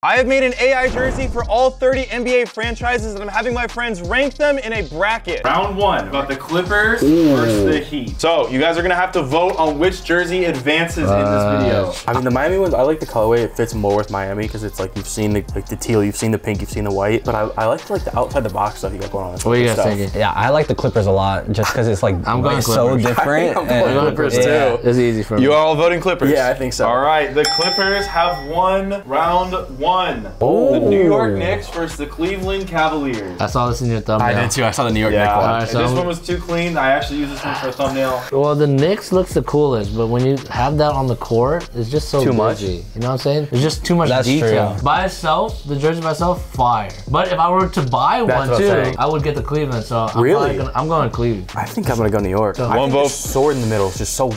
I have made an AI jersey for all 30 NBA franchises and I'm having my friends rank them in a bracket. Round one, about the Clippers versus the Heat. So you guys are gonna have to vote on which jersey advances in this video. I mean, the Miami ones, I like the colorway. It fits more with Miami because it's like you've seen the like the teal, you've seen the pink, you've seen the white. But I, I like like the outside the box stuff you got going on. What are you guys Stuff. thinking? Yeah, I like the Clippers a lot just because it's like I'm going so different. I'm going and- Clippers yeah. too. It's easy for me. You are all voting Clippers. Yeah, I think so. All right, the Clippers have won round one. The New York Knicks versus the Cleveland Cavaliers. I saw this in your thumbnail. I did too. I saw the New York Knicks one. Alright, so this I'm- one was too clean. I actually used this one for a thumbnail. Well, the Knicks looks the coolest, but when you have that on the court, it's just so Too much? You know what I'm saying? There's just too much That's detail. true. By itself, the jersey by itself, fire. But if I were to buy That's one I'm too. I would get the Cleveland. So I'm Really? Gonna, I'm going to Cleveland. I think I'm gonna go New York. I One think the vote. sword in the middle is just so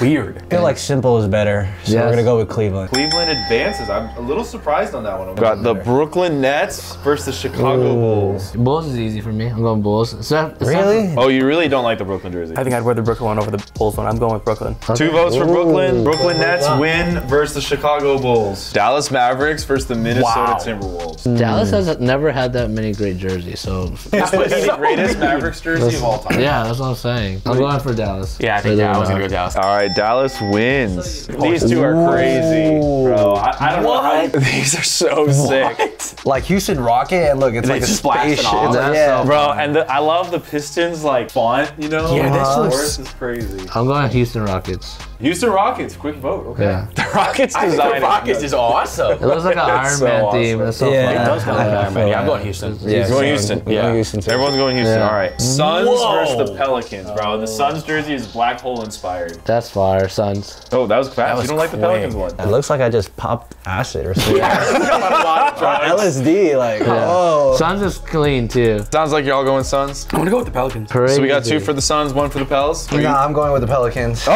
weird. I feel like simple is better, so Yes. we're gonna go with Cleveland. Cleveland advances. I'm a little surprised on that one. Got the Brooklyn Nets versus the Chicago Bulls. Bulls is easy for me. I'm going Bulls. Except, except Really? Oh, you really don't like the Brooklyn jersey? I think I'd wear the Brooklyn one over the Bulls one. I'm going with Brooklyn. Two votes for Brooklyn. Brooklyn Nets win versus the Chicago Bulls. Dallas Mavericks versus the Minnesota Wow. Timberwolves. Mm. Dallas has never had that many great jerseys. So This might be the greatest Mavericks jersey of all time. yeah, that's what I'm saying. I'm going for Dallas. Yeah, I think So yeah, I then, was gonna go Dallas. All right, Dallas wins. These two are crazy. Bro, I, I don't know how These are so sick. Like Houston Rocket, and look, it's They like a just blasted spaceship. off. Like, yeah. Bro, and the, I love the Pistons like font, you know? Yeah, this The looks- is crazy. I'm going Houston Rockets. Houston Rockets, quick vote. Okay. Yeah. the Rockets I think design. the Rockets is awesome. It looks like an Iron so Man awesome. theme. That's so Yeah, fun. it does kinda look like Iron Man. Yeah, I'm going Houston. Yeah, Going so Houston. we're Yeah. going Houston too. Everyone's going Houston. Yeah. All right. Suns Whoa. versus the Pelicans, bro. The Suns jersey is black hole inspired. That's fire, Suns. Oh, that was fast. was you don't like the quick. Pelicans one? It looks like I just popped acid or something. LSD. LSD, like, oh. Suns is clean too. Sounds like you're all going Suns. I'm gonna go with the Pelicans. So we got two for the Suns, one for the Pels. Nah, I'm going with the Pelicans. Oh,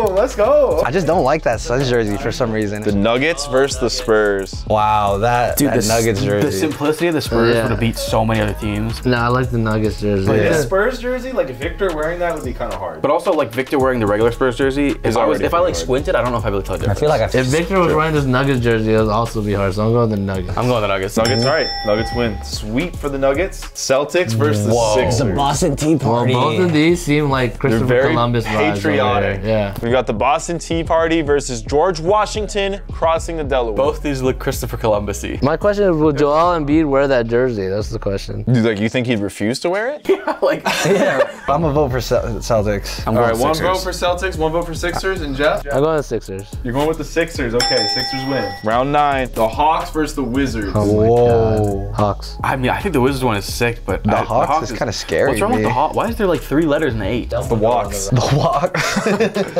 let's go. I just don't like that Suns jersey for some reason. The Nuggets versus the Spurs. Wow, that, Dude, that the, Nuggets jersey. The simplicity of the Spurs Yeah. would have beat so many other teams. No, I like the Nuggets jersey. This Yeah. Spurs jersey, like Victor wearing that would be kind of hard. But also, like Victor wearing the regular Spurs jersey, is always, if I like hard. squinted, I don't know if I'd be able to tell the I feel like I If Victor was wearing this Nuggets jersey, it would also be hard. So I'm going with the Nuggets. I'm going the Nuggets. Nuggets, all right. Nuggets win. Sweep for the Nuggets. Celtics versus the Whoa. Sixers. the Boston Tea Party. Well, both of these seem like Christopher very Columbus vibes over patriotic. there. Yeah. We got the Boston Tea Party versus George Washington crossing the Delaware. Both these look Christopher Columbus-y. My question is, will Joel Embiid wear that jersey? That's the question. Dude, like, you think he'd refuse to wear it? yeah, like, yeah, I'm gonna vote for Cel- Celtics. I'm All going right, one vote for Celtics, one vote for Sixers, and Jeff? I'm going with Sixers. You're going with the Sixers. Okay, Sixers win. Round nine. The Hawks versus the Wizards. Oh Whoa. Hawks. I mean, I think the Wizards one is sick, but The I- Hawks is kinda scary What's wrong to with the. Hawks? Why is there like three letters in the eight? The Walks. The walk.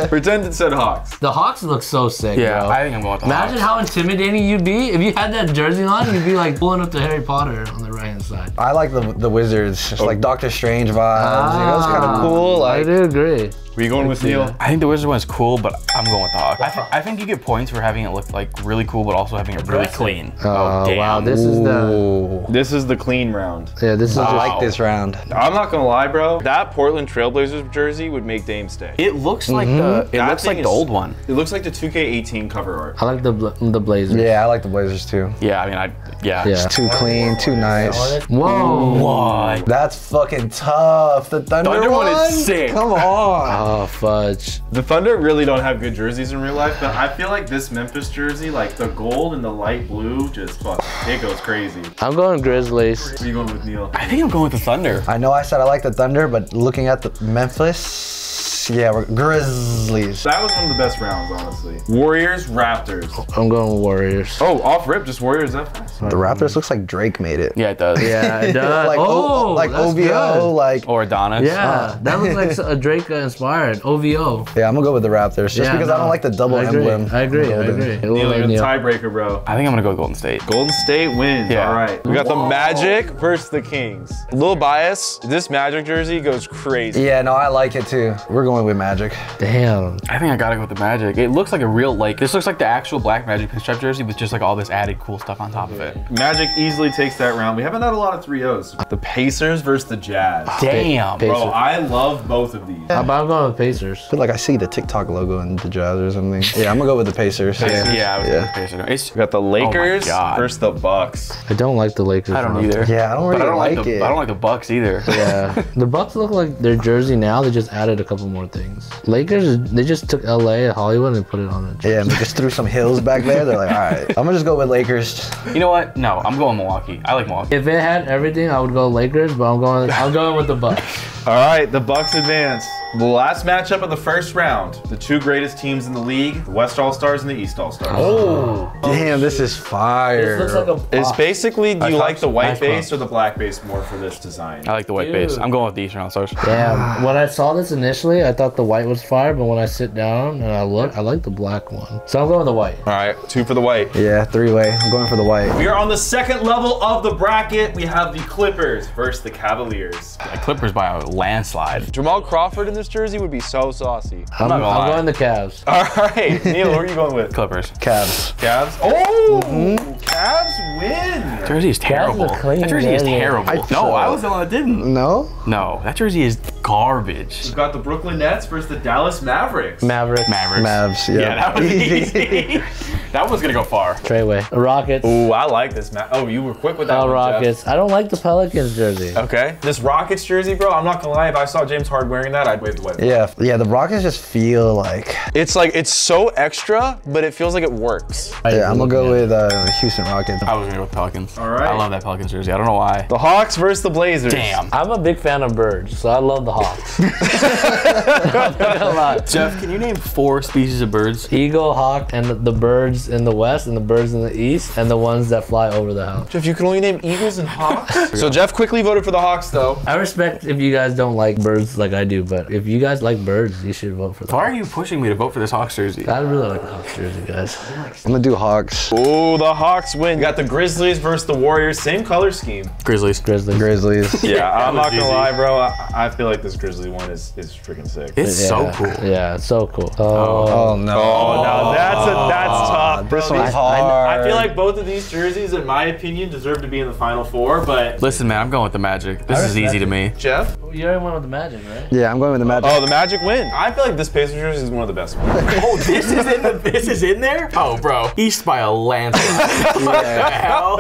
Pretend it said Hawks. The Hawks look so sick, Yeah, bro. I think I'm going with the Imagine Hawks. how intimidating you'd be if you had that jersey on. You'd be like pulling up to Harry Potter on the right hand side. I like the the Wizards. Just oh. like Doctor Strange vibes. you know, it's kind of ah, cool. I do agree. Were you going with Neil? I think the Wizards one is cool, but I'm going with the Hawks. I, th- I think you get points for having it look like really cool, but also having it really clean. Oh, oh wow, this is the This is the clean round. yeah. This is I just, like this round. I'm not gonna lie, bro. That Portland Trailblazers jersey would make Dame stay. It looks like mm-hmm. the it That looks thing like the old one. It looks like the 2K18 cover art. I like the the Blazers. Yeah, I like the Blazers too. Yeah, I mean, I yeah. Yeah. Too clean, too nice. Whoa. What? That's fucking tough. The Thunder, Thunder one is one? sick. Come on. Oh fudge. The Thunder really don't have good jerseys in real life, but I feel like this Memphis jersey, like the gold and the light blue, just fuck, it goes crazy. I'm going Grizzlies. Where you going with Neil? I think I'm going with the Thunder. I know I said I like the Thunder, but looking at the Memphis, yeah, Grizzlies. That was one of the best rounds, honestly. Warriors, Raptors. I'm going Warriors. Oh, off rip, just Warriors that fast. The Raptors looks like Drake made it. Yeah, it does. Yeah, it does. like oh, o- like that's OVO, good. like Or Adonis. Yeah, uh. that looks like a uh, Drake inspired OVO. yeah, I'm gonna go with the Raptors just Yeah, because I don't like the double I emblem. I agree. I Golden. agree. Neil, you're the tiebreaker, bro. I think I'm gonna go Golden State. Golden State wins. Yeah. All right. We got the Magic versus the Kings. A little bias. This Magic jersey goes crazy. Yeah, no, I like it too. We're going with Magic. Damn. I think I gotta go with the Magic. It looks like a real like this looks like the actual black Magic pinstripe jersey with just like all this added cool stuff on top of it. Magic easily takes that round. We haven't had a lot of 3-0s. The Pacers versus the Jazz. Damn. Pa- Bro, I love both of these. I'm, I'm going with Pacers. I feel like I see the TikTok logo in the Jazz or something. Yeah, I'm gonna go with the Pacers. Yeah, I was Yeah. yeah. Pacers. It's, We got the oh Lakers God. versus the Bucks. I don't like the Lakers. I don't one. either. Yeah, I don't really I don't like, like the it. I don't like the Bucks either. Yeah, the Bucks look like their jersey now. They just added a couple more things. Lakers, they just took LA, and Hollywood, and put it on it. Yeah, and they just threw some hills back there. They're like, all right, I'm gonna just go with Lakers. You know what? No, I'm going Milwaukee. I like Milwaukee. If it had everything, I would go Lakers, but I'm going. I'm going with the Bucks. All right, the Bucks advance. The last matchup of the first round. The two greatest teams in the league, the West All Stars and the East All Stars. Oh. Damn, this is fire. This looks like a. It's basically, do you like the white Nice base pop. or the black base more for this design? I like the white base. I'm going with the Eastern All Stars. Damn. When I saw this initially, I thought the white was fire, but when I sit down and I look, I like the black one. So I'm going with the white. All right, two for the white. Yeah, three way. I'm going for the white. We are on the second level of the bracket. We have the Clippers versus the Cavaliers. The Clippers by a landslide. Jamal Crawford in this jersey would be so saucy. I'm, not gonna I'm going the Cavs. All right, Neil, who are you going with? Clippers. Cavs. Cavs. Oh, Cavs win. Jersey is terrible. That jersey is terrible. I no, feel- I was the one that didn't. No? No, that jersey is garbage. We've got the Brooklyn Nets versus the Dallas Mavericks. Mavericks. Mavericks. Mavs. Yeah. Yeah, that was easy. That one's gonna go far. Treyway. Rockets. Ooh, I like this, Matt. Oh, you were quick with that Oh, one, Jeff. Rockets. I don't like the Pelicans jersey. Okay. This Rockets jersey, bro, I'm not gonna lie. If I saw James Harden wearing that, I'd wave the white. Yeah, yeah. The Rockets just feel like. It's like it's so extra, but it feels like it works. Yeah, I'm gonna go with uh, Houston Rockets. I was gonna go with Pelicans. All right. I love that Pelicans jersey. I don't know why. The Hawks versus the Blazers. Damn. I'm a big fan of birds, so I love the Hawks. I'm not gonna. Jeff, can you name four species of birds? Eagle, hawk, and the- the birds in the west, and the birds in the east, and the ones that fly over the house. Jeff, you can only name Eagles and Hawks. so Jeff quickly voted for the Hawks, though. I respect if you guys don't like birds like I do, but if you guys like birds, you should vote for them. Why are you pushing me to vote for this Hawks jersey? I really like the Hawks jersey, guys. I'm gonna do Hawks. Oh, the Hawks win. You got the Grizzlies versus the Warriors. Same color scheme. Grizzlies. Grizzlies. Grizzlies. Yeah, I'm was not gonna easy. lie, bro. I, I feel like this Grizzly one is, is freaking sick. It's Yeah. so cool. Yeah, it's so cool. Oh, uh, Oh no. Oh, now that's a, that's tough. Uh, bro. This one's These- hard. I feel like both of these jerseys, in my opinion, deserve to be in the final four. But Listen, man, I'm going with the Magic. This is easy to me. Jeff, you already went with the Magic, right? Yeah, I'm going with the Magic. Oh, the Magic win. I feel like this Pacers jersey is one of the best ones. Oh, this is in the, this is in there? Oh, bro, East by a landslide. what the hell?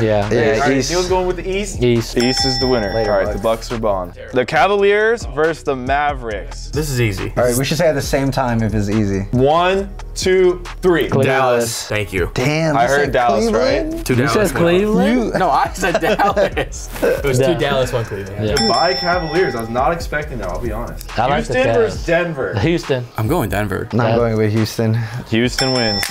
Yeah. Yeah, All right, East. Neil's going with the East. East. East is the winner. Later, All right, Bucks. the Bucks are bond. The Cavaliers versus the Mavericks. This is easy. All right, we should say at the same time if it's easy. One, two, three. Dallas. Thank you. Damn. I heard Dallas, Cleveland? right? Two You Dallas. said one- Cleveland? No, I said Dallas. It was Yeah. two Dallas, one Cleveland. Yeah. By Cavaliers. I was not expecting that. I'll be honest. I like the Houston Cavs. versus Denver. Houston. I'm going Denver. Not Yeah. going with Houston. Houston wins.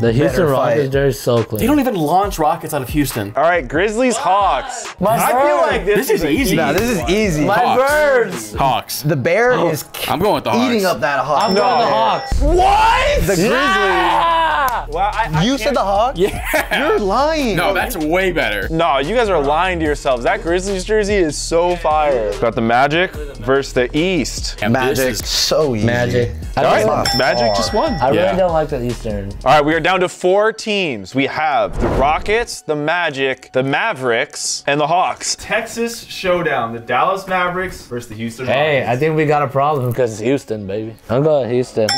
The Houston fight. Rockets jersey is so clean. They don't even launch rockets out of Houston. All right, Grizzlies, Hawks. My I feel like this, This is a easy. Nah, this is easy. My Hawks. birds. Hawks. The bear is I'm going with the Hawks. eating up that hawk. I'm going the Hawks. What? The Grizzlies. Well, I, I You can't- said the hawk? Yeah. You're lying. No, that's way better. No, you guys are lying to yourselves. That Grizzlies jersey is so fire. Got the Magic versus the East. And Magic. is- So easy. Magic. I, All really- right, Magic just won. I really Yeah. don't like the Eastern. All right, we are down to four teams. We have the Rockets, the Magic, the Mavericks, and the Hawks. Texas showdown. The Dallas Mavericks versus the Houston Hey, Rockets. I think we got a problem because it's Houston, baby. I'm going to Houston.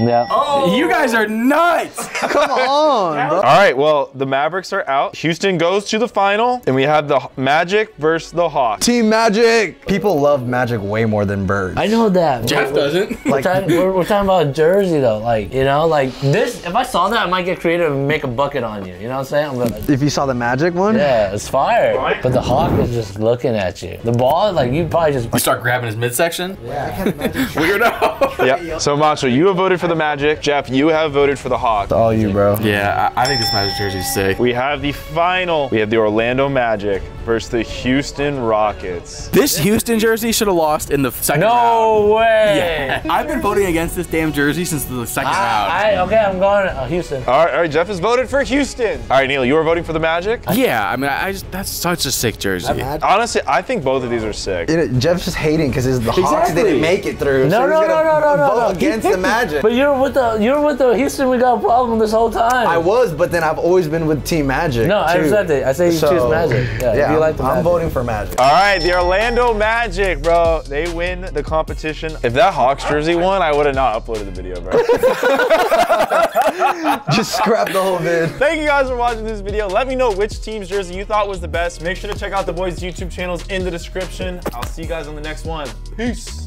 Yeah. Oh, You guys are nuts. Come on, bro. All right, well, the Mavericks are out. Houston goes to the final, and we have the Magic versus the Hawks. Team Magic. People love Magic way more than birds. I know that. Jeff doesn't. We're, talking, we're, we're talking about a jersey though, like you know, like this. If I saw that, I might get creative and make a bucket on you. You know what I'm saying? I'm gonna, If you saw the Magic one, yeah, it's fire. Right. But the hawk is just looking at you. The ball, like you probably just. You start grabbing his midsection. Yeah. Weirdo. Yeah. So, Macho, you have voted for the Magic. Jeff, you have voted for the Hawks. Oh, all you, bro. Yeah, I, I think this Magic jersey's sick. We have the final. We have the Orlando Magic versus the Houston Rockets. This Houston jersey should have lost in the second round. No way. I've been voting against this damn jersey since the second round. I, okay, I'm going uh, Houston. All right, all right, Jeff has voted for Houston. All right, Neil, you are voting for the Magic? yeah, I mean, I just that's such a sick jersey. Honestly, I think both of these are sick. You know, Jeff's just hating because the Hawks Exactly. didn't make it through. No, so no, he's no, no, no, no, vote no. against the Magic. But you're with the you're with the Houston. We got a problem this whole time. I was, but then I've always been with Team Magic. No, I too. said that. I say you choose Magic. Yeah, if you I'm, like the I'm Magic. voting for Magic. All right, the Orlando Magic, bro. They win the competition. If that Hawks jersey won, I would have not uploaded the video, bro. Just scrap the whole vid. Thank you guys for watching this video. Let me know which team's jersey you thought was the best. Make sure to check out the boys' YouTube channels in the description. I'll see you guys on the next one. Peace.